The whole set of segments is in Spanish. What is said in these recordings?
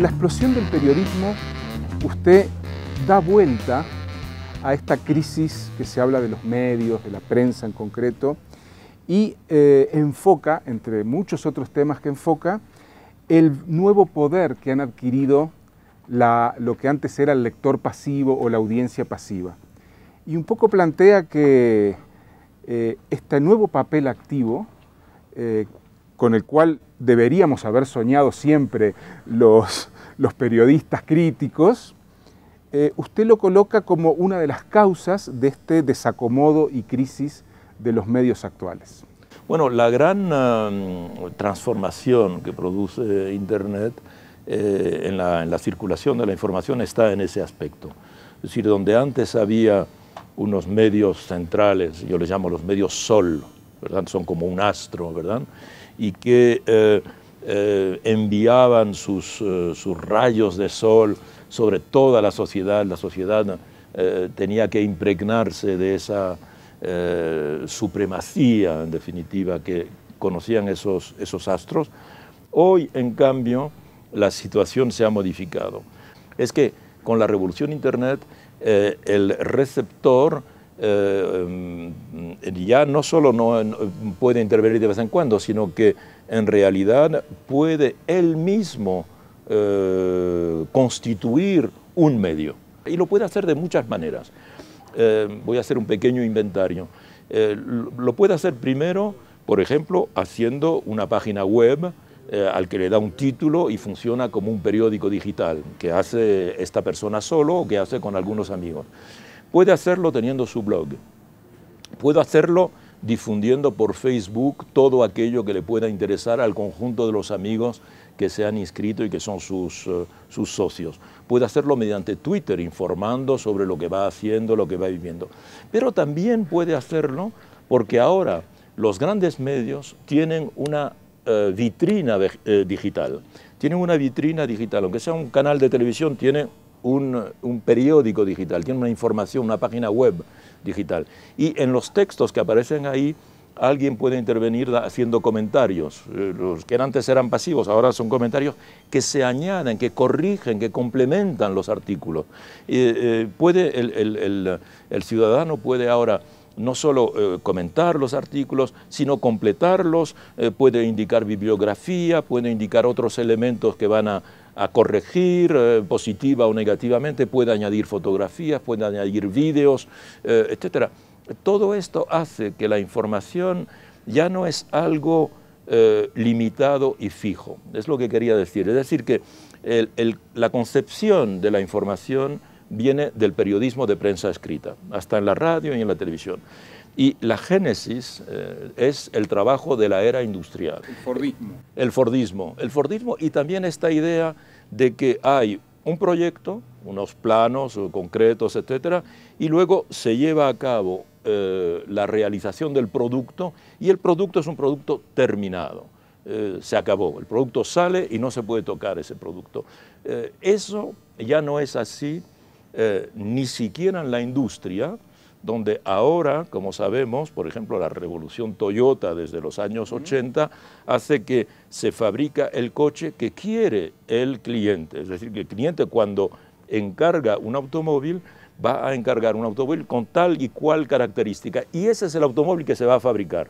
En la explosión del periodismo, usted da vuelta a esta crisis que se habla de los medios, de la prensa en concreto, y eh, enfoca, entre muchos otros temas que enfoca, el nuevo poder que han adquirido lo que antes era el lector pasivo o la audiencia pasiva. Y un poco plantea que eh, este nuevo papel activo, eh, con el cual deberíamos haber soñado siempre los, los periodistas críticos, eh, usted lo coloca como una de las causas de este desacomodo y crisis de los medios actuales. Bueno, la gran um, transformación que produce Internet eh, en, la, circulación de la información está en ese aspecto. Es decir, donde antes había unos medios centrales, yo les llamo los medios sol, ¿verdad? son como un astro, ¿verdad? Y que eh, enviaban sus, sus rayos de sol sobre toda la sociedad. La sociedad eh, tenía que impregnarse de esa eh, supremacía, en definitiva, que conocían esos, esos astros. Hoy, en cambio, la situación se ha modificado. Es que con la revolución Internet, eh, el receptor ya no solo no, puede intervenir de vez en cuando, sino que en realidad puede él mismo eh, constituir un medio. Y lo puede hacer de muchas maneras. Eh, voy a hacer un pequeño inventario. Eh, lo puede hacer primero, por ejemplo, haciendo una página web al que le da un título y funciona como un periódico digital, que hace esta persona solo o que hace con algunos amigos. Puede hacerlo teniendo su blog. Puede hacerlo difundiendo por Facebook todo aquello que le pueda interesar al conjunto de los amigos que se han inscrito y que son sus, eh, sus socios. Puede hacerlo mediante Twitter, informando sobre lo que va haciendo, lo que va viviendo. Pero también puede hacerlo porque ahora los grandes medios tienen una eh, vitrina eh, digital. Tienen una vitrina digital, aunque sea un canal de televisión, tiene un, periódico digital, tiene una información, una página web digital. Y en los textos que aparecen ahí alguien puede intervenir haciendo comentarios. Eh, los que antes eran pasivos, ahora son comentarios que se añaden, que corrigen, que complementan los artículos. Eh, puede el, ciudadano puede ahora no solo eh, comentar los artículos, sino completarlos, puede indicar bibliografía, puede indicar otros elementos que van a, a corregir positiva o negativamente, puede añadir fotografías, puede añadir vídeos, etcétera todo esto hace que la información ya no es algo eh, limitado y fijo. Es lo que quería decir. Es decir, que la concepción de la información viene del periodismo de prensa escrita, hasta en la radio y en la televisión. Y la génesis eh, es el trabajo de la era industrial. El Fordismo. El Fordismo. El Fordismo y también esta idea de que hay un proyecto, unos planos concretos, etcétera, y luego se lleva a cabo eh, la realización del producto y el producto es un producto terminado. Eh, se acabó, el producto sale y no se puede tocar ese producto. Eh, eso ya no es así ni siquiera en la industria, donde ahora, como sabemos, por ejemplo, la revolución Toyota desde los años 80 hace que se fabrica el coche que quiere el cliente. Es decir, que el cliente cuando encarga un automóvil va a encargar un automóvil con tal y cual característica y ese es el automóvil que se va a fabricar.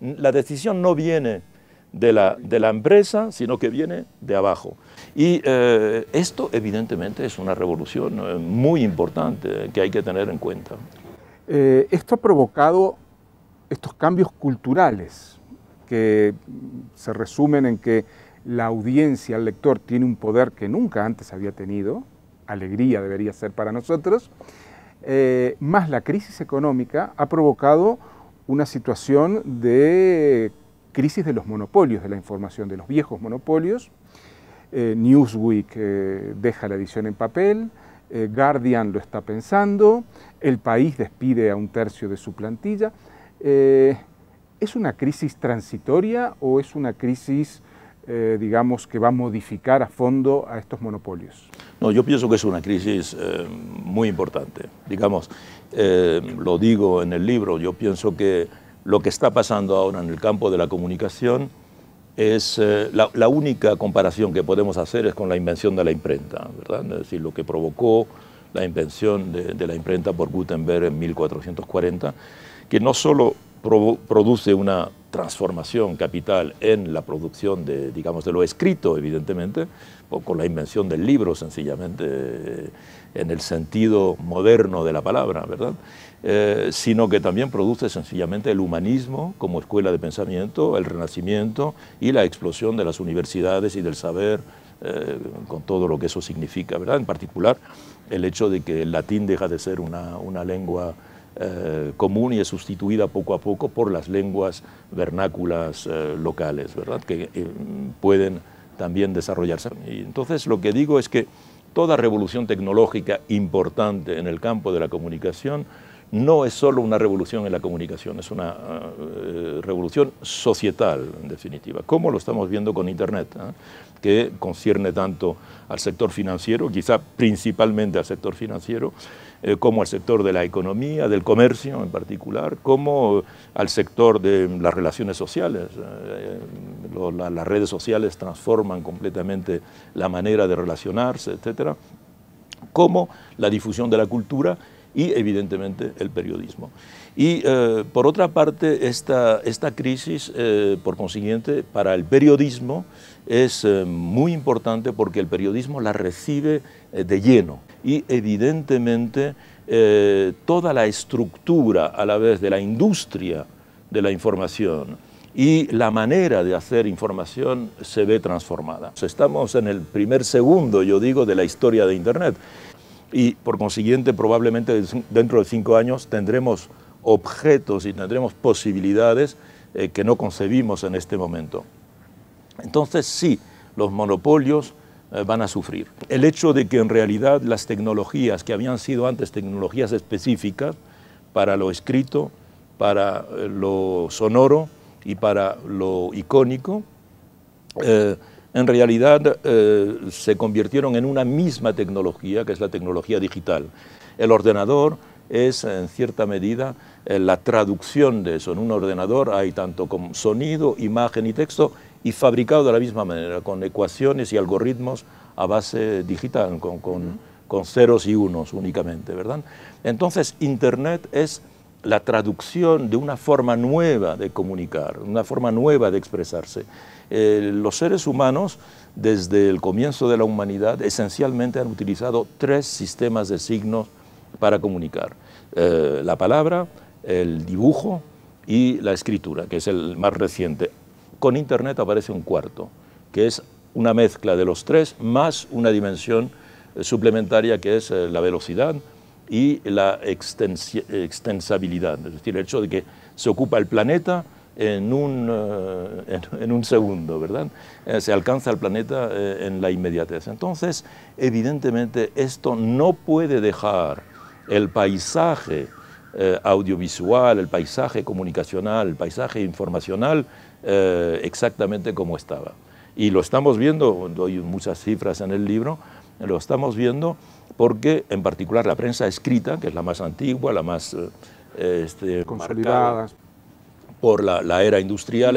La decisión no viene de la, de la empresa, sino que viene de abajo. Y eh, esto evidentemente es una revolución eh, muy importante que hay que tener en cuenta. Eh, esto ha provocado estos cambios culturales que se resumen en que la audiencia, el lector, tiene un poder que nunca antes había tenido, alegría debería ser para nosotros, eh, más la crisis económica ha provocado una situación de crisis de los monopolios de la información, de los viejos monopolios. Eh, Newsweek deja la edición en papel, Guardian lo está pensando, El País despide a un tercio de su plantilla. ¿Es una crisis transitoria o es una crisis eh, digamos, que va a modificar a fondo a estos monopolios? No, yo pienso que es una crisis eh, muy importante. Digamos, eh, lo digo en el libro, yo pienso que lo que está pasando ahora en el campo de la comunicación es eh, la, única comparación que podemos hacer es con la invención de la imprenta, ¿verdad? Es decir, lo que provocó la invención de, la imprenta por Gutenberg en 1440, que no solo produce una transformación capital en la producción de, digamos, de lo escrito, evidentemente, o con la invención del libro, sencillamente, eh, en el sentido moderno de la palabra, ¿verdad? Eh, sino que también produce sencillamente el humanismo como escuela de pensamiento, el renacimiento y la explosión de las universidades y del saber, eh, con todo lo que eso significa, ¿verdad? En particular, el hecho de que el latín deja de ser una, una lengua eh, común y es sustituida poco a poco por las lenguas vernáculas locales, ¿verdad? Que pueden también desarrollarse. Y entonces lo que digo es que toda revolución tecnológica importante en el campo de la comunicación no es solo una revolución en la comunicación, es una eh, revolución societal, en definitiva, como lo estamos viendo con Internet, ¿eh? que concierne tanto al sector financiero, quizá principalmente al sector financiero, eh, como al sector de la economía, del comercio en particular, como al sector de las relaciones sociales. las redes sociales transforman completamente la manera de relacionarse, etcétera, como la difusión de la cultura y evidentemente el periodismo. Y eh, por otra parte, esta, esta crisis, eh, por consiguiente, para el periodismo es eh, muy importante porque el periodismo la recibe de lleno y evidentemente toda la estructura a la vez de la industria de la información y la manera de hacer información se ve transformada. Estamos en el primer segundo, yo digo, de la historia de Internet y por consiguiente probablemente dentro de cinco años tendremos objetos y tendremos posibilidades eh, que no concebimos en este momento. Entonces sí, los monopolios eh, van a sufrir. El hecho de que en realidad las tecnologías que habían sido antes tecnologías específicas para lo escrito, para eh, lo sonoro y para lo icónico, en realidad eh, se convirtieron en una misma tecnología, que es la tecnología digital. El ordenador es, en cierta medida, eh, la traducción de eso. En un ordenador hay tanto como sonido, imagen y texto, y fabricado de la misma manera, con ecuaciones y algoritmos a base digital, con, con ceros y unos únicamente, ¿verdad? Entonces, Internet es la traducción de una forma nueva de comunicar, una forma nueva de expresarse. Eh, los seres humanos, desde el comienzo de la humanidad, esencialmente han utilizado tres sistemas de signos para comunicar. Eh, la palabra, el dibujo y la escritura, que es el más reciente. Con Internet aparece un cuarto, que es una mezcla de los tres más una dimensión eh, suplementaria que es la velocidad y la extensabilidad, es decir, el hecho de que se ocupa el planeta en un, eh, en, un segundo, ¿verdad? Eh, se alcanza el planeta eh, en la inmediatez. Entonces, evidentemente, esto no puede dejar el paisaje audiovisual, el paisaje comunicacional, el paisaje informacional exactamente como estaba. Y lo estamos viendo, doy muchas cifras en el libro, lo estamos viendo porque en particular la prensa escrita, que es la más antigua, la más este, consolidada, por la, era industrial.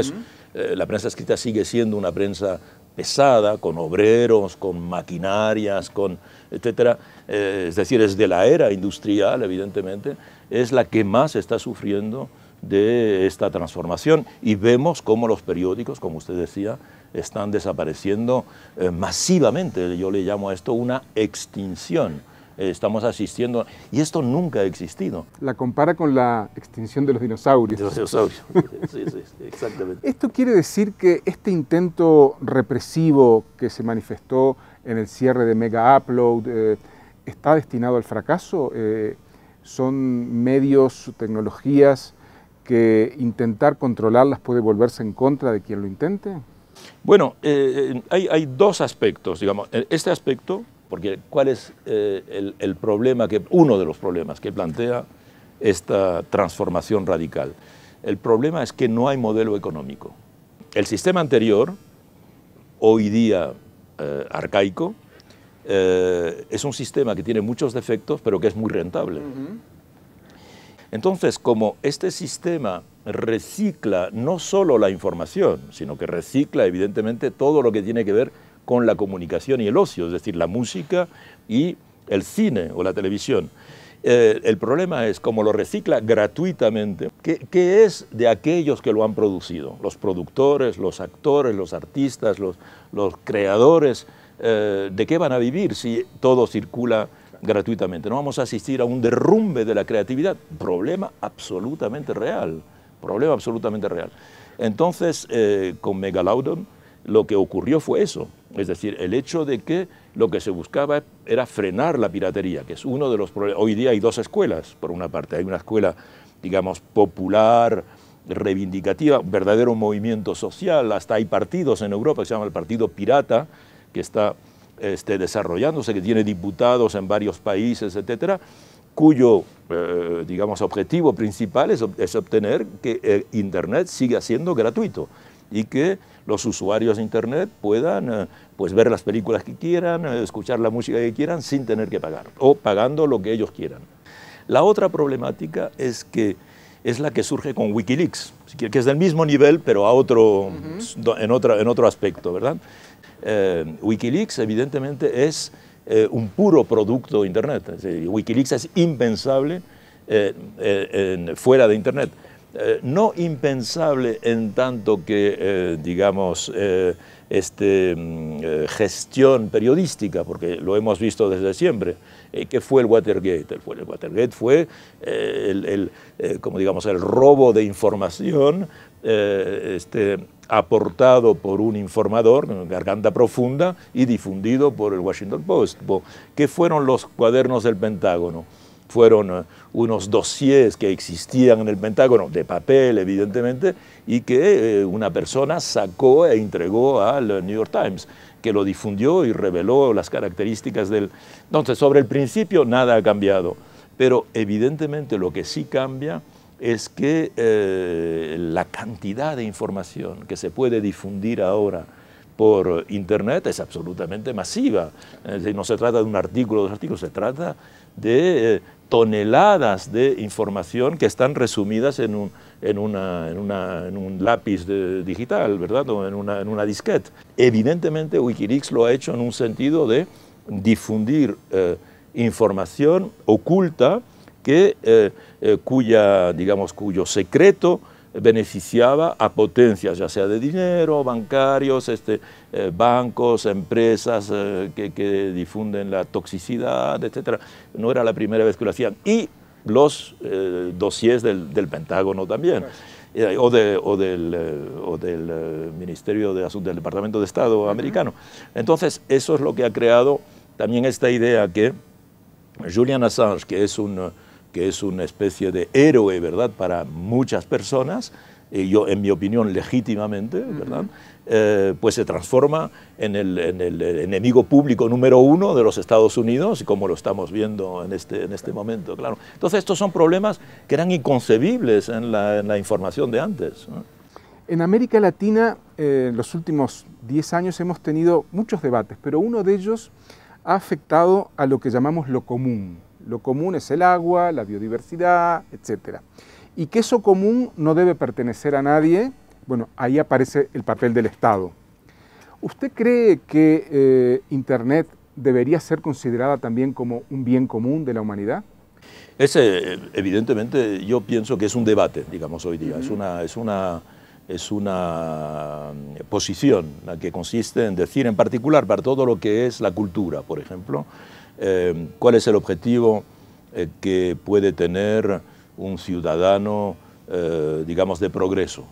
Eh, la prensa escrita sigue siendo una prensa pesada, con obreros, con maquinarias, con etcétera. Eh, es decir, es de la era industrial, evidentemente, es la que más está sufriendo de esta transformación y vemos cómo los periódicos, como usted decía, están desapareciendo eh, masivamente. Yo le llamo a esto una extinción estamos asistiendo, y esto nunca ha existido. La compara con la extinción de los dinosaurios. De los dinosaurios, sí, sí, exactamente. ¿Esto quiere decir que este intento represivo que se manifestó en el cierre de Mega Upload eh, está destinado al fracaso? Eh, ¿Son medios, tecnologías que intentar controlarlas puede volverse en contra de quien lo intente? Bueno, eh, hay, hay, dos aspectos, digamos. Este aspecto porque ¿cuál es eh, el, problema, que, uno de los problemas que plantea esta transformación radical? El problema es que no hay modelo económico. El sistema anterior, hoy día eh, arcaico, eh, es un sistema que tiene muchos defectos, pero que es muy rentable. Entonces, como este sistema recicla no solo la información, sino que recicla evidentemente todo lo que tiene que ver con la comunicación y el ocio, es decir, la música y el cine o la televisión. Eh, el problema es cómo lo recicla gratuitamente, ¿qué, es de aquellos que lo han producido? Los productores, los actores, los artistas, los, creadores, eh, ¿de qué van a vivir si todo circula gratuitamente? No vamos a asistir a un derrumbe de la creatividad, problema absolutamente real, problema absolutamente real. Entonces, eh, con Megalaudon, lo que ocurrió fue eso, es decir, el hecho de que lo que se buscaba era frenar la piratería, que es uno de los problemas. Hoy día hay dos escuelas, por una parte, hay una escuela, digamos, popular, reivindicativa, verdadero movimiento social, hasta hay partidos en Europa que se llama el Partido Pirata, que está este, desarrollándose, que tiene diputados en varios países, etcétera, cuyo, eh, digamos, objetivo principal es, obtener que eh, Internet siga siendo gratuito y que los usuarios de Internet puedan eh, pues, ver las películas que quieran, eh, escuchar la música que quieran sin tener que pagar o pagando lo que ellos quieran. La otra problemática es que es la que surge con Wikileaks, que es del mismo nivel, pero a otro, en, otra, en otro aspecto, ¿verdad? Eh, Wikileaks evidentemente es un puro producto de Internet. Wikileaks es impensable fuera de Internet. Eh, no impensable en tanto que, eh, digamos, eh, este, mm, gestión periodística, porque lo hemos visto desde siempre. ¿Qué fue el Watergate? El, Watergate fue el, como digamos, el robo de información este, aportado por un informador, garganta profunda, y difundido por el Washington Post. ¿Qué fueron los cuadernos del Pentágono? Fueron eh, unos dossiers que existían en el Pentágono, de papel evidentemente, y que eh, una persona sacó e entregó al New York Times, que lo difundió y reveló las características del... Entonces, sobre el principio nada ha cambiado, pero evidentemente lo que sí cambia es que eh, la cantidad de información que se puede difundir ahora por Internet es absolutamente masiva. no se trata de un artículo o dos artículos, se trata de toneladas de información que están resumidas en un, en una, en un lápiz digital, ¿verdad? O en una, en una disquete. Evidentemente Wikileaks lo ha hecho en un sentido de difundir eh, información oculta que, eh, eh, cuya, digamos, cuyo secreto beneficiaba a potencias, ya sea de dinero, bancarios, este, eh, bancos, empresas eh, que, difunden la toxicidad, etc. No era la primera vez que lo hacían. Y los eh, dossiers del, Pentágono también. O, de, o, del, o, del, Ministerio de Asuntos del Departamento de Estado americano. Entonces, eso es lo que ha creado también esta idea que Julian Assange, que es un que es una especie de héroe, ¿verdad?, para muchas personas, y yo, en mi opinión, legítimamente, ¿verdad?, eh, pues se transforma en el, enemigo público número uno de los Estados Unidos, como lo estamos viendo en este, en este momento, claro. Entonces, estos son problemas que eran inconcebibles en la, información de antes. En América Latina, eh, en los últimos 10 años hemos tenido muchos debates, pero uno de ellos ha afectado a lo que llamamos lo común, lo común es el agua, la biodiversidad, etc. Y que eso común no debe pertenecer a nadie, bueno, ahí aparece el papel del Estado. ¿Usted cree que eh, Internet debería ser considerada también como un bien común de la humanidad? Ese, evidentemente, yo pienso que es un debate, digamos, hoy día. Es una, es una, es una mm, posición la que consiste en decir, en particular, para todo lo que es la cultura, por ejemplo, eh, cuál es el objetivo eh, que puede tener un ciudadano, eh, digamos, de progreso.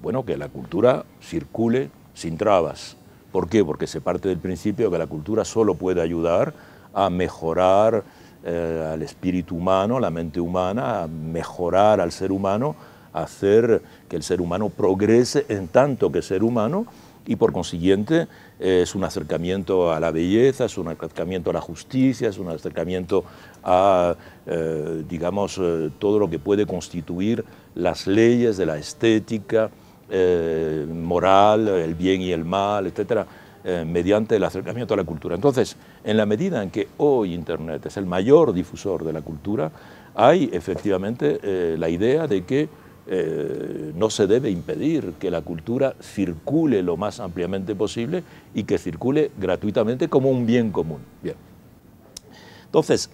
bueno, que la cultura circule sin trabas. ¿Por qué? Porque se parte del principio que la cultura solo puede ayudar a mejorar al espíritu humano, la mente humana, a mejorar al ser humano, a hacer que el ser humano progrese en tanto que ser humano y por consiguiente es un acercamiento a la belleza, es un acercamiento a la justicia, es un acercamiento a, eh, digamos, eh, todo lo que puede constituir las leyes de la estética eh, moral, el bien y el mal, etcétera, mediante el acercamiento a la cultura. Entonces, en la medida en que hoy Internet es el mayor difusor de la cultura, hay efectivamente la idea de que no se debe impedir que la cultura circule lo más ampliamente posible y que circule gratuitamente como un bien común. Bien. Entonces,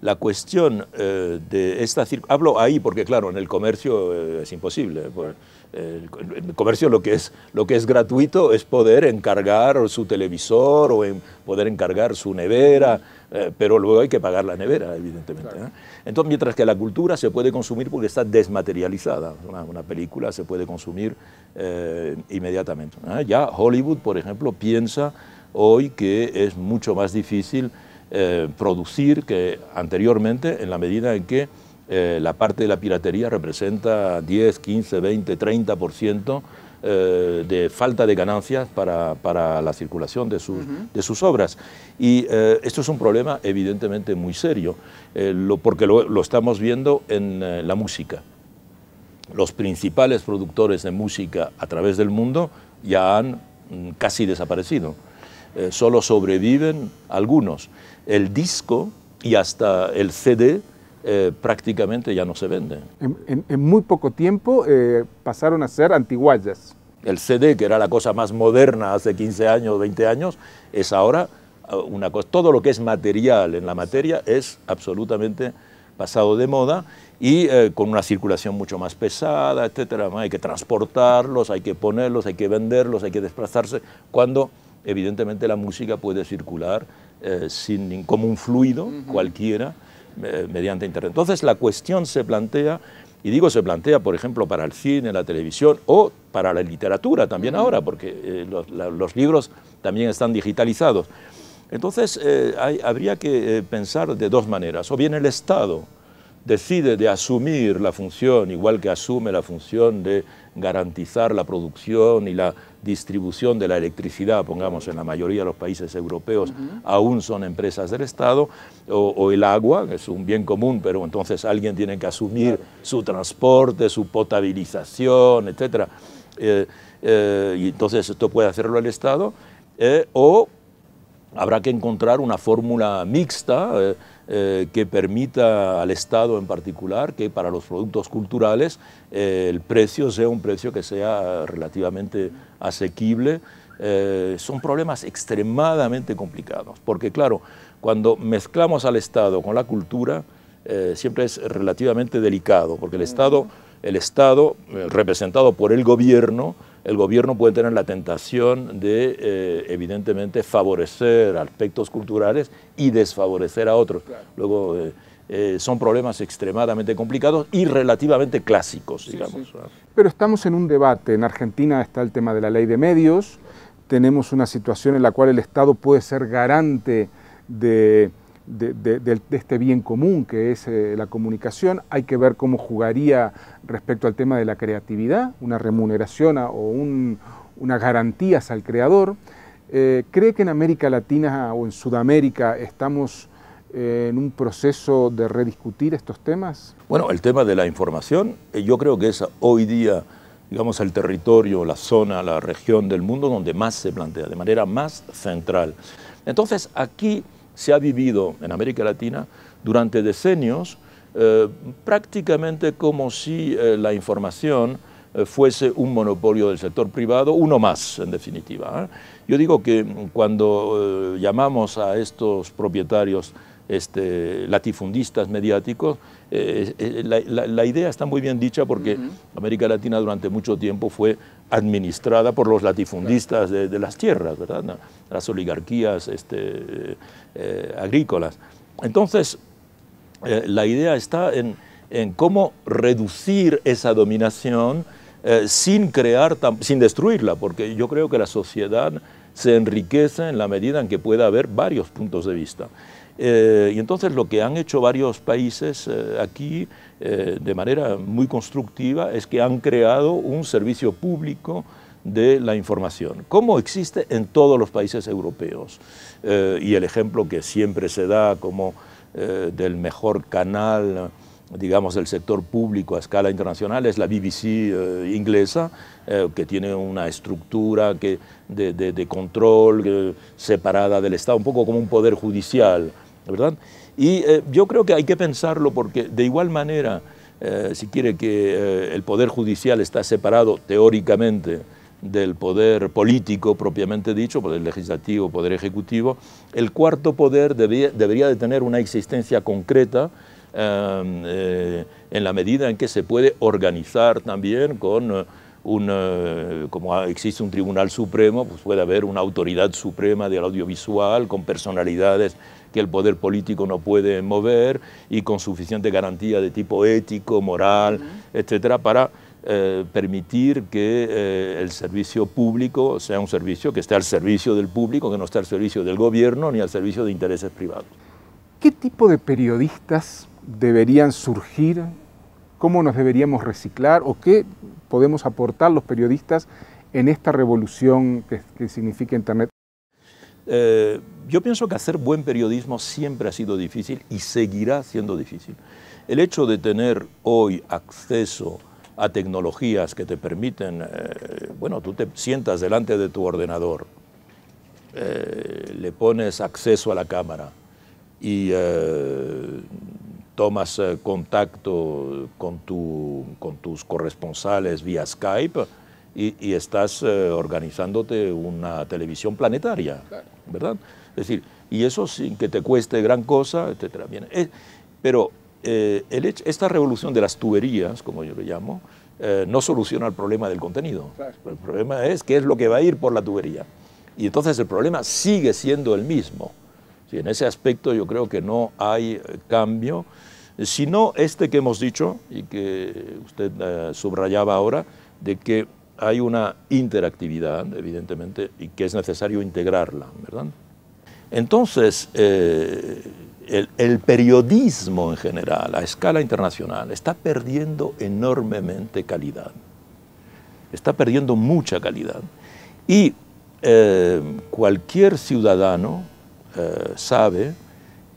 la cuestión de esta... Hablo ahí porque, claro, en el comercio es imposible. Pues, el, comercio lo que, es, lo que es gratuito es poder encargar su televisor o en poder encargar su nevera, eh, pero luego hay que pagar la nevera, evidentemente. ¿eh? Entonces, mientras que la cultura se puede consumir porque está desmaterializada, una, película se puede consumir eh, inmediatamente. Ya Hollywood, por ejemplo, piensa hoy que es mucho más difícil producir que anteriormente en la medida en que eh, la parte de la piratería representa 10, 15, 20, 30% de falta de ganancias para, la circulación de sus, de sus obras. Y eh, esto es un problema evidentemente muy serio, eh, porque lo, estamos viendo en la música. Los principales productores de música a través del mundo ya han mm, casi desaparecido. solo sobreviven algunos. El disco y hasta el CD eh, prácticamente ya no se vende. En, muy poco tiempo eh, pasaron a ser antiguayas. El CD, que era la cosa más moderna hace 15 años, 20 años, es ahora eh, una cosa. Todo lo que es material en la materia es absolutamente pasado de moda y con una circulación mucho más pesada, etcétera. Hay que transportarlos, hay que ponerlos, hay que venderlos, hay que desplazarse, cuando evidentemente la música puede circular sin, como un fluido cualquiera eh, mediante Internet. Entonces la cuestión se plantea, y digo se plantea, por ejemplo, para el cine, la televisión o para la literatura también ahora, porque eh, los, libros también están digitalizados. Entonces eh, habría que pensar de dos maneras, o bien el Estado decide de asumir la función, igual que asume la función de garantizar la producción y la distribución de la electricidad, pongamos en la mayoría de los países europeos, aún son empresas del Estado, o, el agua, que es un bien común, pero entonces alguien tiene que asumir su transporte, su potabilización, etc. Eh, eh, y entonces esto puede hacerlo el Estado, eh, o habrá que encontrar una fórmula mixta eh, que permita al Estado en particular que para los productos culturales eh, el precio sea un precio que sea relativamente asequible. Eh, son problemas extremadamente complicados, porque claro, cuando mezclamos al Estado con la cultura, siempre es relativamente delicado, porque el Estado, el Estado representado por el gobierno, el gobierno puede tener la tentación de, eh, evidentemente, favorecer aspectos culturales y desfavorecer a otros. Luego, eh, eh, son problemas extremadamente complicados y relativamente clásicos, digamos. Pero estamos en un debate. En Argentina está el tema de la ley de medios. Tenemos una situación en la cual el Estado puede ser garante de de, este bien común que es eh, la comunicación. Hay que ver cómo jugaría respecto al tema de la creatividad, una remuneración o un, unas garantías al creador. Eh, ¿Cree que en América Latina o en Sudamérica estamos eh, en un proceso de rediscutir estos temas? Bueno, el tema de la información, yo creo que es hoy día, digamos, el territorio, la zona, la región del mundo donde más se plantea, de manera más central. Entonces, aquí se ha vivido en América Latina durante decenios eh, prácticamente como si eh, la información eh, fuese un monopolio del sector privado, uno más en definitiva. Yo digo que cuando llamamos a estos propietarios este, latifundistas mediáticos, la, idea está muy bien dicha porque América Latina durante mucho tiempo fue administrada por los latifundistas de, las tierras, ¿verdad? las oligarquías este, eh, agrícolas. Entonces, eh, la idea está en, cómo reducir esa dominación eh, sin crear, sin destruirla, porque yo creo que la sociedad se enriquece en la medida en que pueda haber varios puntos de vista. y entonces lo que han hecho varios países aquí de manera muy constructiva es que han creado un servicio público de la información, como existe en todos los países europeos. Eh, y el ejemplo que siempre se da como eh, del mejor canal, digamos, del sector público a escala internacional es la BBC eh, inglesa, que tiene una estructura que, de control separada del Estado, un poco como un poder judicial, ¿verdad? Y yo creo que hay que pensarlo porque de igual manera eh, si quiere que eh, el poder judicial está separado teóricamente del poder político propiamente dicho, poder legislativo, poder ejecutivo, el cuarto poder debería de tener una existencia concreta eh, en la medida en que se puede organizar también con un, como existe un tribunal supremo, pues puede haber una autoridad suprema del audiovisual con personalidades que el poder político no puede mover y con suficiente garantía de tipo ético, moral, etcétera, para eh, permitir que eh, el servicio público sea un servicio que esté al servicio del público, que no esté al servicio del gobierno ni al servicio de intereses privados. ¿Qué tipo de periodistas deberían surgir? ¿Cómo nos deberíamos reciclar? ¿O qué podemos aportar los periodistas en esta revolución que, que significa Internet? Eh, yo pienso que hacer buen periodismo siempre ha sido difícil y seguirá siendo difícil. El hecho de tener hoy acceso a tecnologías que te permiten, eh, bueno, tú te sientas delante de tu ordenador, eh, le pones acceso a la cámara y tomas contacto con, con tus corresponsales vía Skype, y, estás organizánndate una televisión planetaria. ¿verdad? Es decir, y eso sin que te cueste gran cosa, etcétera. Bien, eh, pero eh, el esta revolución de las tuberías, como yo le llamo, eh, no soluciona el problema del contenido. El problema es qué es lo que va a ir por la tubería. Y entonces el problema sigue siendo el mismo. en ese aspecto yo creo que no hay cambio, sino este que hemos dicho y que usted subrayaba ahora, de que hay una interactividad, evidentemente, y que es necesario integrarla, ¿verdad? Entonces, eh, el, periodismo en general, a escala internacional, está perdiendo enormemente calidad. Está perdiendo mucha calidad. Y eh, cualquier ciudadano eh, sabe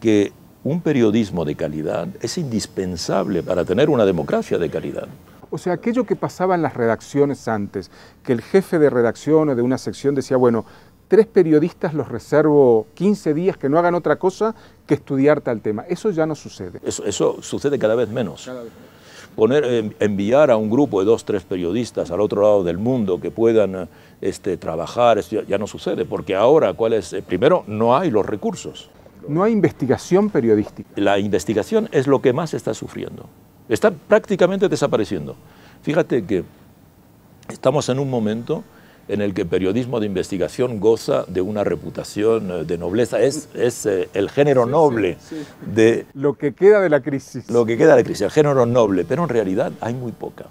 que un periodismo de calidad es indispensable para tener una democracia de calidad. O sea, aquello que pasaba en las redacciones antes, que el jefe de redacción o de una sección decía, bueno, tres periodistas los reservo 15 días que no hagan otra cosa que estudiar tal tema. Eso ya no sucede. Eso, sucede cada vez menos. Poner, enviar a un grupo de dos, tres periodistas al otro lado del mundo que puedan este, trabajar, ya no sucede, porque ahora, ¿cuál es? Eh, primero, no hay los recursos. No hay investigación periodística. La investigación es lo que más está sufriendo. Está prácticamente desapareciendo. Fíjate que estamos en un momento en el que el periodismo de investigación goza de una reputación eh, de nobleza. Es, es eh, el género noble de... Lo que queda de la crisis. Lo que queda de la crisis, el género noble, pero en realidad hay muy poca.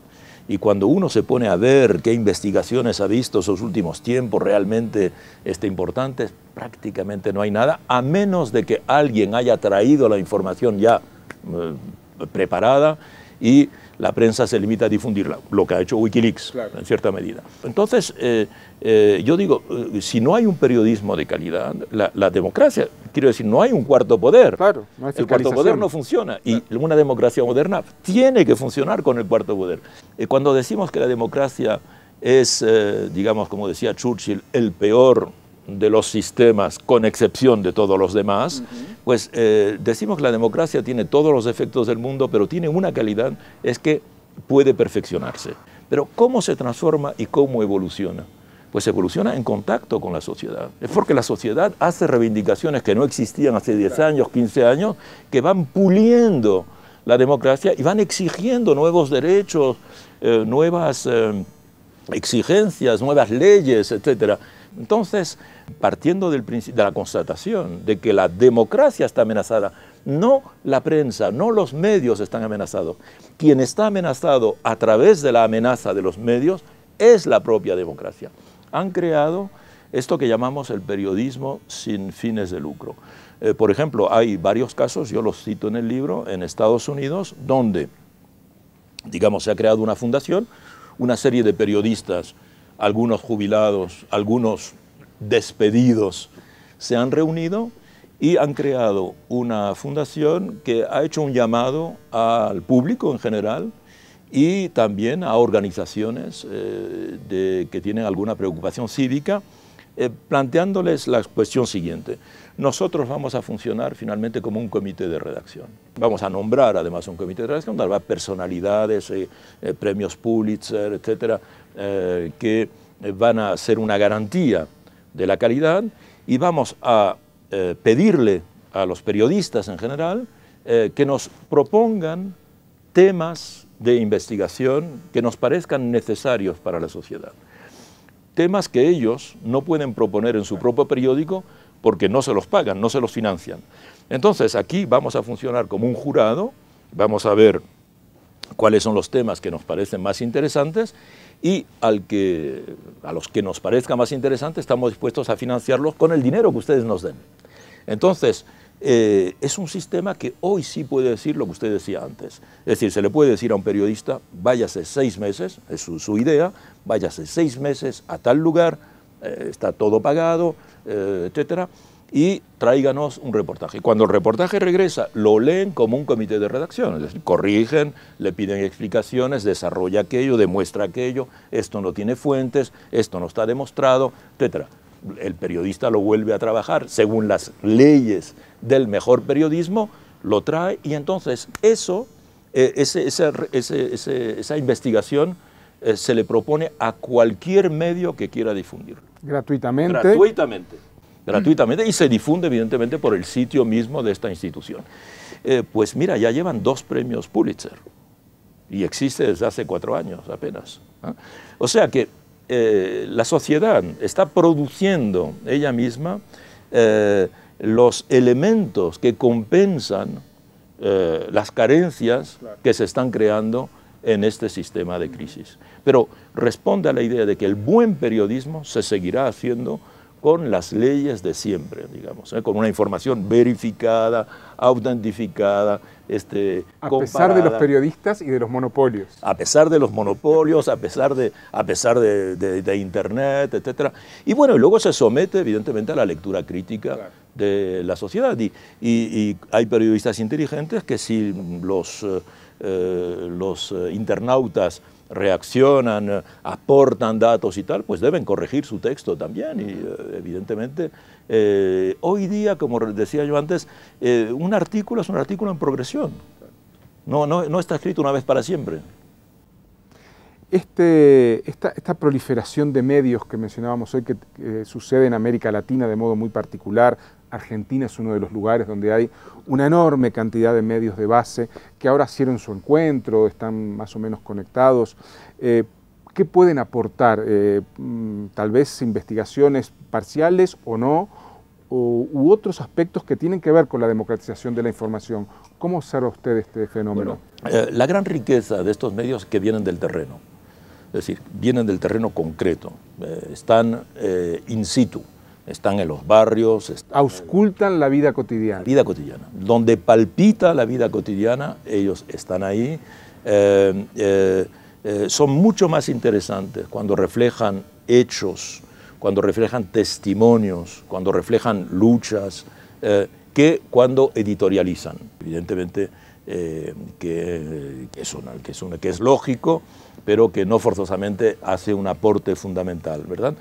Y cuando uno se pone a ver qué investigaciones ha visto esos últimos tiempos realmente este, importantes, prácticamente no hay nada, a menos de que alguien haya traído la información ya eh, preparada y la prensa se limita a difundirla, lo que ha hecho Wikileaks en cierta medida. Entonces, eh, eh, yo digo, eh, si no hay un periodismo de calidad, la, democracia, quiero decir, no hay un cuarto poder. Claro, el cuarto poder no funciona y una democracia moderna tiene que funcionar con el cuarto poder. cuando decimos que la democracia es, digamos, como decía Churchill, el peor de los sistemas, con excepción de todos los demás, pues eh, decimos que la democracia tiene todos los efectos del mundo, pero tiene una calidad, es que puede perfeccionarse. Pero ¿cómo se transforma y cómo evoluciona? Pues evoluciona en contacto con la sociedad. Es porque la sociedad hace reivindicaciones que no existían hace 10 años, 15 años, que van puliendo la democracia y van exigiendo nuevos derechos, eh, nuevas eh, exigencias, nuevas leyes, etcétera. Entonces, partiendo del de la constatación de que la democracia está amenazada, no la prensa, no los medios están amenazados. Quien está amenazado a través de la amenaza de los medios es la propia democracia. Han creado esto que llamamos el periodismo sin fines de lucro. Eh, por ejemplo, hay varios casos, yo los cito en el libro, en Estados Unidos, donde, digamos, se ha creado una fundación, una serie de periodistas algunos jubilados, algunos despedidos, se han reunido y han creado una fundación que ha hecho un llamado al público en general y también a organizaciones eh, que tienen alguna preocupación cívica, eh, planteándoles la cuestión siguiente. nosotros vamos a funcionar finalmente como un comité de redacción. Vamos a nombrar además un comité de redacción donde personalidades, eh, premios Pulitzer, etcétera, eh, que van a ser una garantía de la calidad y vamos a pedirle a los periodistas en general que nos propongan temas de investigación que nos parezcan necesarios para la sociedad. Temas que ellos no pueden proponer en su propio periódico porque no se los pagan, no se los financian. Entonces aquí vamos a funcionar como un jurado, vamos a ver cuáles son los temas que nos parecen más interesantes y al que, a los que nos parezca más interesantes estamos dispuestos a financiarlos con el dinero que ustedes nos den. Entonces, eh, es un sistema que hoy sí puede decir lo que usted decía antes. Es decir, se le puede decir a un periodista, váyase seis meses, es su, idea, váyase seis meses a tal lugar, eh, está todo pagado, eh, etcétera, y tráiganos un reportaje. Cuando el reportaje regresa, lo leen como un comité de redacción, es decir, corrigen, le piden explicaciones, desarrolla aquello, demuestra aquello, esto no tiene fuentes, esto no está demostrado, etcétera el periodista lo vuelve a trabajar según las leyes del mejor periodismo, lo trae y entonces eso, eh, esa investigación eh, se le propone a cualquier medio que quiera difundir. Gratuitamente. Gratuitamente. Gratuitamente y se difunde evidentemente por el sitio mismo de esta institución. Eh, pues mira, ya llevan dos premios Pulitzer y existe desde hace cuatro años apenas. O sea que eh, la sociedad está produciendo ella misma eh, los elementos que compensan las carencias que se están creando en este sistema de crisis. Pero responde a la idea de que el buen periodismo se seguirá haciendo con las leyes de siempre, digamos, con una información verificada, autentificada, este, a pesar de los periodistas y de los monopolios. A pesar de los monopolios, a pesar de, a pesar de, Internet, etc. Y bueno, y luego se somete evidentemente a la lectura crítica de la sociedad. Y, hay periodistas inteligentes que si los, eh, eh, los eh, internautas reaccionan, aportan datos y tal, pues deben corregir su texto también. Y evidentemente eh, hoy día, como decía yo antes, eh, un artículo es un artículo en progresión. No, no, está escrito una vez para siempre. Este, esta, proliferación de medios que mencionábamos hoy, que, sucede en América Latina de modo muy particular, Argentina es uno de los lugares donde hay una enorme cantidad de medios de base que ahora hicieron su encuentro, están más o menos conectados. Eh, ¿Qué pueden aportar? Mm, tal vez investigaciones parciales o no, u otros aspectos que tienen que ver con la democratización de la información. ¿Cómo observa usted este fenómeno? Eh, la gran riqueza de estos medios que vienen del terreno, es decir, vienen del terreno concreto, eh, están eh, in situ, están en los barrios. Auscultan la vida cotidiana. Vida cotidiana. Donde palpita la vida cotidiana, ellos están ahí. son mucho más interesantes cuando reflejan hechos cuando reflejan testimonios, cuando reflejan luchas, eh, que cuando editorializan. Evidentemente eh, que, es que, que es lógico, pero que no forzosamente hace un aporte fundamental, ¿verdad?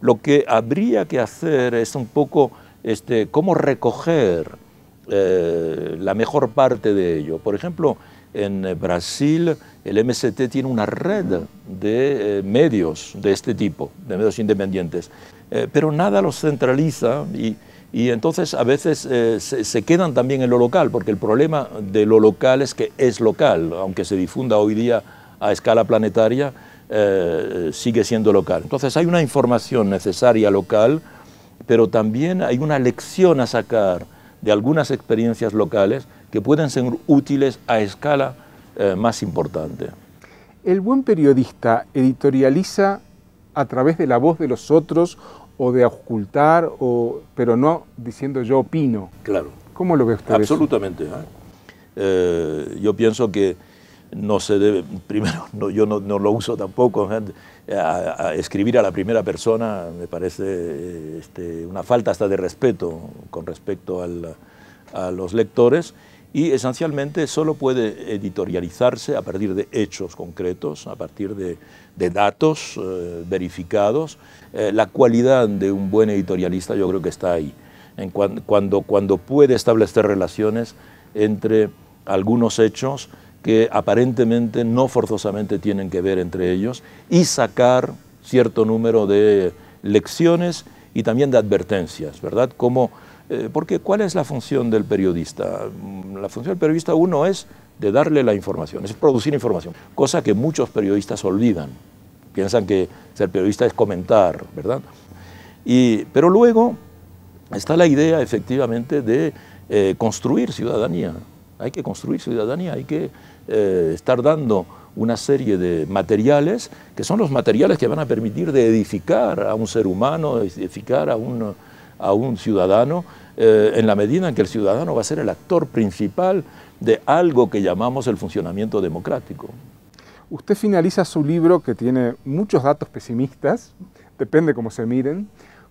Lo que habría que hacer es un poco este, cómo recoger eh, la mejor parte de ello. Por ejemplo, en Brasil el MST tiene una red de eh, medios de este tipo, de medios independientes, eh, pero nada los centraliza y, entonces a veces eh, se, quedan también en lo local, porque el problema de lo local es que es local, aunque se difunda hoy día a escala planetaria, sigue siendo local. Entonces hay una información necesaria local, pero también hay una lección a sacar de algunas experiencias locales que pueden ser útiles a escala eh, más importante. ¿El buen periodista editorializa a través de la voz de los otros o de ocultar, o, pero no diciendo yo opino? Claro. ¿Cómo lo ve usted? Absolutamente. ¿eh? Eh, yo pienso que no se debe, primero, yo no, lo uso tampoco, a, escribir a la primera persona me parece este, una falta hasta de respeto con respecto a los lectores y esencialmente solo puede editorializarse a partir de hechos concretos, a partir de, datos eh, verificados. Eh, la cualidad de un buen editorialista yo creo que está ahí. en cuando, cuando puede establecer relaciones entre algunos hechos que aparentemente no forzosamente tienen que ver entre ellos y sacar cierto número de lecciones y también de advertencias, ¿verdad? Como, eh, porque ¿cuál es la función del periodista? La función del periodista uno es de darle la información, es producir información, cosa que muchos periodistas olvidan. Piensan que ser periodista es comentar, ¿verdad? Y, pero luego está la idea efectivamente de eh, construir ciudadanía. Hay que construir ciudadanía, hay que eh, estar dando una serie de materiales que son los materiales que van a permitir de edificar a un ser humano, edificar a un, a un ciudadano, eh, en la medida en que el ciudadano va a ser el actor principal de algo que llamamos el funcionamiento democrático. Usted finaliza su libro que tiene muchos datos pesimistas, depende cómo se miren,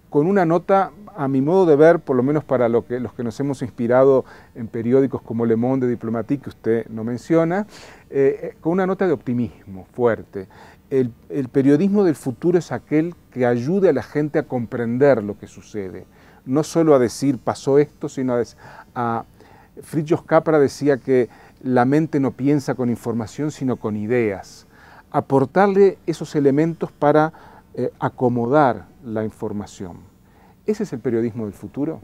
con una nota, a mi modo de ver, por lo menos para lo que, los que nos hemos inspirado en periódicos como Le Monde Diplomatique, que usted no menciona, eh, eh, con una nota de optimismo fuerte. El, periodismo del futuro es aquel que ayude a la gente a comprender lo que sucede, no solo a decir pasó esto, sino a, a Fritjof Capra decía que la mente no piensa con información, sino con ideas. Aportarle esos elementos para eh, acomodar la información. ¿Ese es el periodismo del futuro?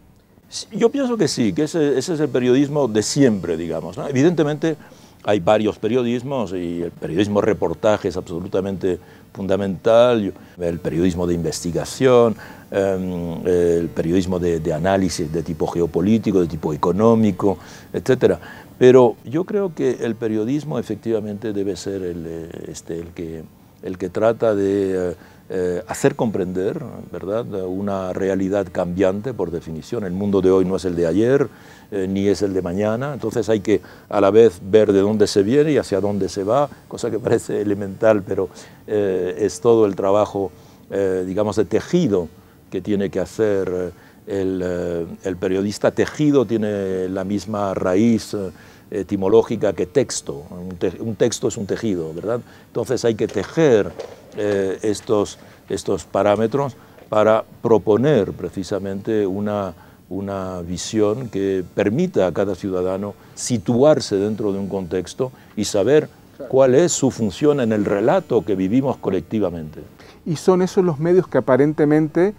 Yo pienso que sí, que ese, es el periodismo de siempre, digamos. Evidentemente hay varios periodismos y el periodismo reportaje es absolutamente fundamental, el periodismo de investigación, em, el periodismo de, análisis de tipo geopolítico, de tipo económico, etc. Pero yo creo que el periodismo efectivamente debe ser el, eh, este, el, que, el que trata de... Eh, eh, hacer comprender ¿verdad? una realidad cambiante por definición. El mundo de hoy no es el de ayer, eh, ni es el de mañana, entonces hay que a la vez ver de dónde se viene y hacia dónde se va, cosa que parece elemental, pero eh, es todo el trabajo, digamos, de tejido que tiene que hacer el, el, periodista. Tejido tiene la misma raíz etimológica que texto. Un, texto es un tejido, ¿verdad? Entonces hay que tejer eh, estos, estos parámetros para proponer precisamente una, una visión que permita a cada ciudadano situarse dentro de un contexto y saber cuál es su función en el relato que vivimos colectivamente. Y son esos los medios que aparentemente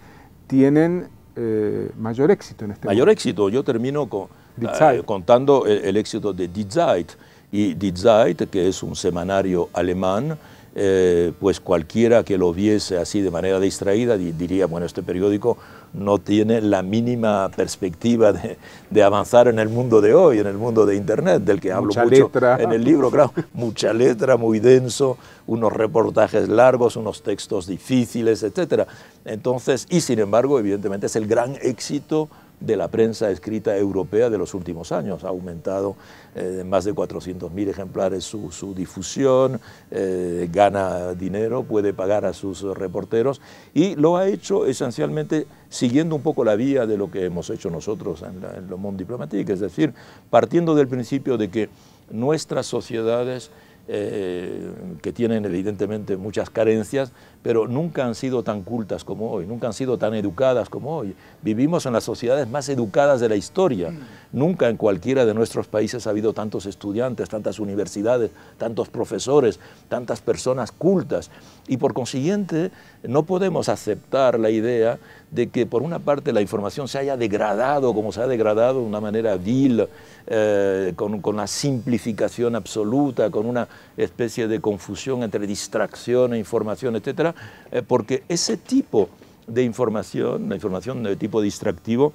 tienen eh, mayor éxito en este Mayor éxito. Yo termino con, eh, contando el, éxito de Die Zeit. Y Die Zeit, que es un semanario alemán, eh, pues cualquiera que lo viese así de manera distraída diría, bueno, este periódico no tiene la mínima perspectiva de, avanzar en el mundo de hoy, en el mundo de Internet, del que hablo mucho en el libro, claro, mucha letra, muy denso, unos reportajes largos, unos textos difíciles, etc. Entonces, y sin embargo, evidentemente es el gran éxito de la prensa escrita europea de los últimos años. Ha aumentado en eh, más de 400.000 ejemplares su, difusión, eh, gana dinero, puede pagar a sus reporteros y lo ha hecho esencialmente siguiendo un poco la vía de lo que hemos hecho nosotros en, la, en Le Monde Diplomatique, es decir, partiendo del principio de que nuestras sociedades eh, que tienen evidentemente muchas carencias, pero nunca han sido tan cultas como hoy, nunca han sido tan educadas como hoy. Vivimos en las sociedades más educadas de la historia. Mm. Nunca en cualquiera de nuestros países ha habido tantos estudiantes, tantas universidades, tantos profesores, tantas personas cultas. Y por consiguiente, no podemos aceptar la idea de que por una parte la información se haya degradado como se ha degradado de una manera vil, eh, con, con, la simplificación absoluta, con una especie de confusión entre distracción e información, etc., eh, porque ese tipo de información, la información de tipo distractivo,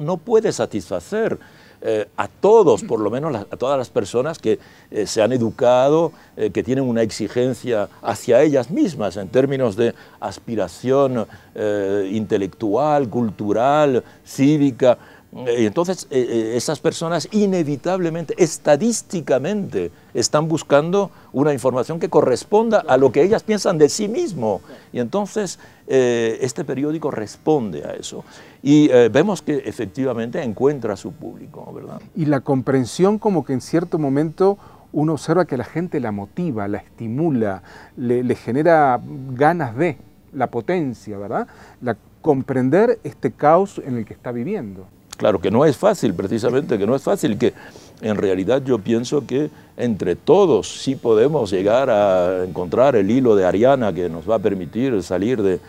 no puede satisfacer eh, a todos, por lo menos a todas las personas que se han educado, que tienen una exigencia hacia ellas mismas en términos de aspiración intelectual, cultural, cívica. Y entonces eh, eh, esas personas inevitablemente, estadísticamente, están buscando una información que corresponda a lo que ellas piensan de sí mismo. Y entonces eh, este periódico responde a eso. Y vemos que efectivamente encuentra a su público, ¿verdad? Y la comprensión como que en cierto momento uno observa que la gente la motiva, la estimula, le, le genera ganas de, la potencia, ¿verdad? La comprender este caos en el que está viviendo. Claro que no es fácil, precisamente, que no es fácil, que en realidad yo pienso que entre todos sí podemos llegar a encontrar el hilo de Ariana que nos va a permitir salir del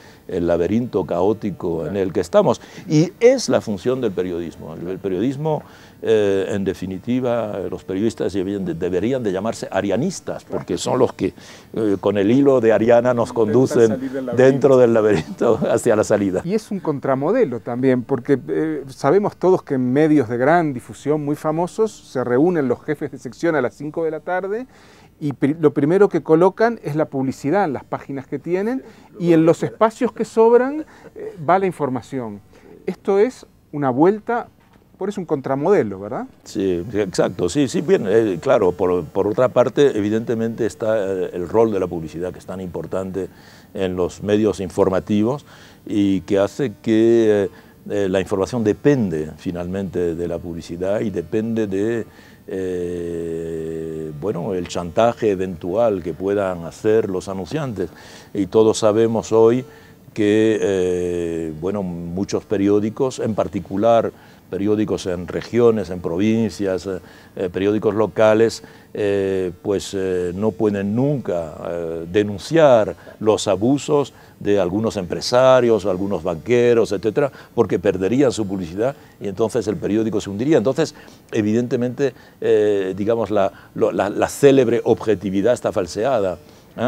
laberinto caótico en el que estamos. Y es la función del periodismo. El periodismo, eh, en definitiva, los periodistas deberían de, llamarse arianistas, porque son los que eh, con el hilo de Ariana nos conducen dentro del laberinto hacia la salida. Y es un contramodelo también, porque eh, sabemos todos que en medios de gran difusión muy famosos se reúnen los jefes de sección a las 5 de la tarde y lo primero que colocan es la publicidad en las páginas que tienen y en los espacios que sobran eh, va la información. Esto es una vuelta, por eso un contramodelo, ¿verdad? Sí, exacto, sí, sí, bien, eh, claro, por, otra parte, evidentemente está eh, el rol de la publicidad que es tan importante en los medios informativos y que hace que la información depende finalmente de la publicidad y depende de eh, bueno, el chantaje eventual que puedan hacer los anunciantes. Y todos sabemos hoy que eh, bueno, muchos periódicos, en particular periódicos en regiones, en provincias, eh, periódicos locales, pues no pueden nunca denunciar los abusos de algunos empresarios, algunos banqueros, etcétera, porque perderían su publicidad y entonces el periódico se hundiría. Entonces, evidentemente, eh, digamos, la, célebre objetividad está falseada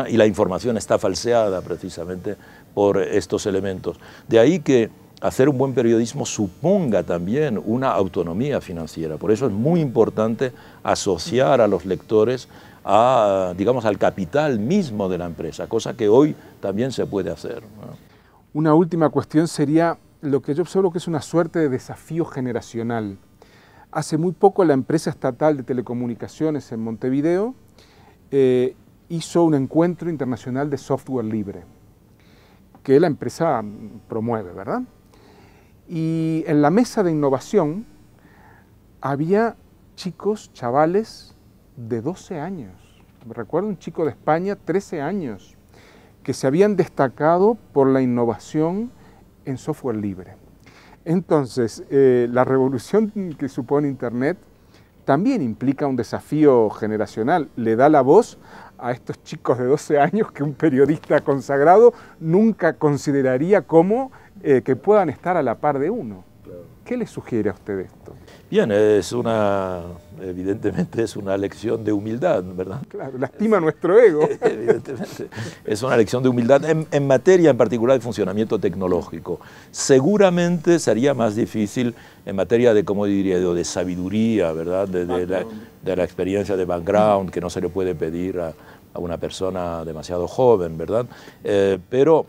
y la información está falseada precisamente por estos elementos. De ahí que hacer un buen periodismo suponga también una autonomía financiera. Por eso es muy importante asociar a los lectores a, digamos, al capital mismo de la empresa, cosa que hoy también se puede hacer. Una última cuestión sería lo que yo observo que es una suerte de desafío generacional. Hace muy poco la empresa estatal de telecomunicaciones en Montevideo eh, hizo un encuentro internacional de software libre, que la empresa promueve, ¿verdad? Y en la mesa de innovación había chicos, chavales de 12 años. Recuerdo un chico de España, 13 años, que se habían destacado por la innovación en software libre. Entonces, eh, la revolución que supone Internet también implica un desafío generacional. Le da la voz a estos chicos de 12 años que un periodista consagrado nunca consideraría como eh, que puedan estar a la par de uno. ¿Qué le sugiere a usted esto? Bien, es una, evidentemente es una lección de humildad, ¿verdad? Claro, lastima nuestro ego. evidentemente, es una lección de humildad en, materia en particular de funcionamiento tecnológico. Seguramente sería más difícil en materia de, ¿cómo diría de sabiduría, ¿verdad? De, la, experiencia de background que no se le puede pedir a, una persona demasiado joven, ¿verdad? Eh, pero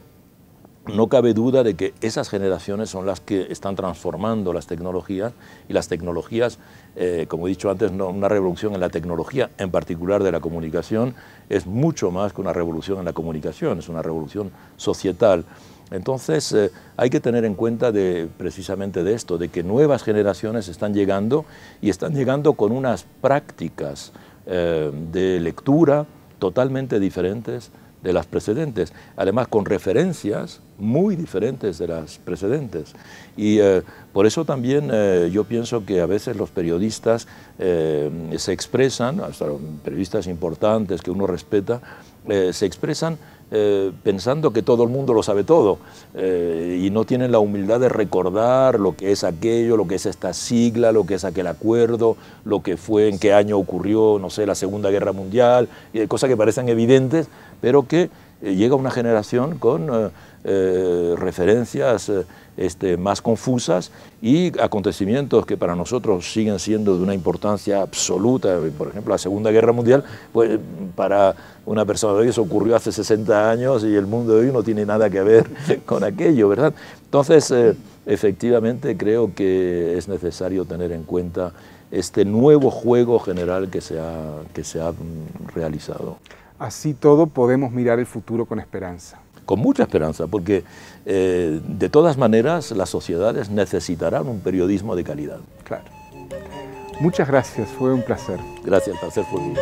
no cabe duda de que esas generaciones son las que están transformando las tecnologías y las tecnologías, eh, como he dicho antes, una revolución en la tecnología, en particular de la comunicación, es mucho más que una revolución en la comunicación, es una revolución societal. Entonces eh, hay que tener en cuenta de, precisamente de esto, de que nuevas generaciones están llegando y están llegando con unas prácticas eh, de lectura totalmente diferentes, de las precedentes, además con referencias muy diferentes de las precedentes. Y eh, por eso también eh, yo pienso que a veces los periodistas eh, se expresan, hasta periodistas importantes que uno respeta, se expresan eh, pensando que todo el mundo lo sabe todo eh, y no tienen la humildad de recordar lo que es aquello, lo que es esta sigla, lo que es aquel acuerdo, lo que fue, en qué año ocurrió, no sé, la Segunda Guerra Mundial, cosas que parecen evidentes, pero que eh, llega una generación con referencias este, más confusas y acontecimientos que para nosotros siguen siendo de una importancia absoluta, por ejemplo la Segunda Guerra Mundial, pues para una persona de hoy eso ocurrió hace 60 años y el mundo de hoy no tiene nada que ver con aquello, ¿verdad? Entonces, eh, efectivamente creo que es necesario tener en cuenta este nuevo juego general que se ha, que se ha mm, realizado. Así todo podemos mirar el futuro con esperanza con mucha esperanza, porque eh, de todas maneras las sociedades necesitarán un periodismo de calidad. Claro. Muchas gracias, fue un placer. Gracias, el placer fue mío.